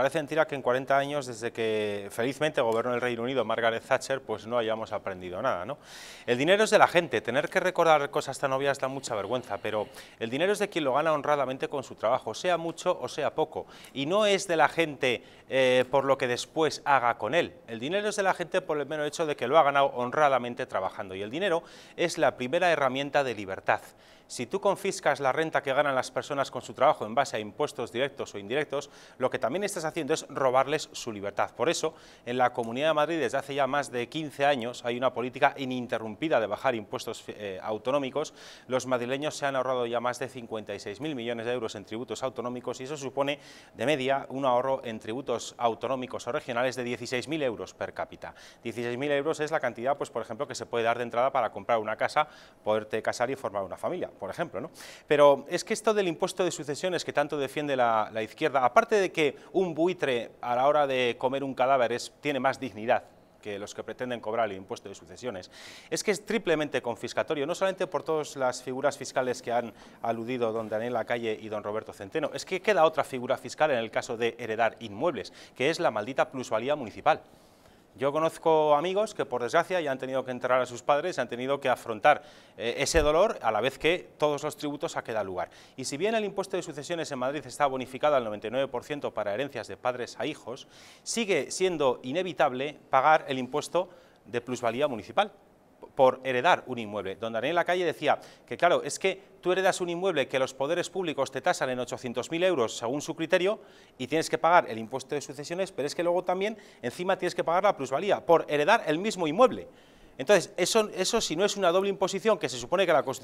Parece mentira que en 40 años, desde que felizmente gobernó el Reino Unido Margaret Thatcher, pues no hayamos aprendido nada, ¿no? El dinero es de la gente, tener que recordar cosas tan obvias da mucha vergüenza, pero el dinero es de quien lo gana honradamente con su trabajo, sea mucho o sea poco, y no es de la gente eh, por lo que después haga con él. El dinero es de la gente por el mero hecho de que lo ha ganado honradamente trabajando, y el dinero es la primera herramienta de libertad. Si tú confiscas la renta que ganan las personas con su trabajo en base a impuestos directos o indirectos, lo que también estás haciendo es robarles su libertad. Por eso, en la Comunidad de Madrid desde hace ya más de 15 años hay una política ininterrumpida de bajar impuestos eh, autonómicos. Los madrileños se han ahorrado ya más de 56.000 millones de euros en tributos autonómicos y eso supone de media un ahorro en tributos autonómicos o regionales de 16.000 euros per cápita. 16.000 euros es la cantidad, pues por ejemplo, que se puede dar de entrada para comprar una casa, poderte casar y formar una familia por ejemplo. ¿no? Pero es que esto del impuesto de sucesiones que tanto defiende la, izquierda, aparte de que un buitre a la hora de comer un cadáver tiene más dignidad que los que pretenden cobrar el impuesto de sucesiones, es que es triplemente confiscatorio, no solamente por todas las figuras fiscales que han aludido don Daniel Lacalle y don Roberto Centeno, es que queda otra figura fiscal en el caso de heredar inmuebles, que es la maldita plusvalía municipal. Yo conozco amigos que por desgracia ya han tenido que enterrar a sus padres, han tenido que afrontar eh, ese dolor a la vez que todos los tributos a queda lugar. Y si bien el impuesto de sucesiones en Madrid está bonificado al 99% para herencias de padres a hijos, sigue siendo inevitable pagar el impuesto de plusvalía municipal por heredar un inmueble. Don Daniel Lacalle decía que, claro, es que tú heredas un inmueble que los poderes públicos te tasan en 800.000 euros según su criterio y tienes que pagar el impuesto de sucesiones, pero es que luego también encima tienes que pagar la plusvalía por heredar el mismo inmueble. Entonces, eso, eso si no es una doble imposición que se supone que la Constitución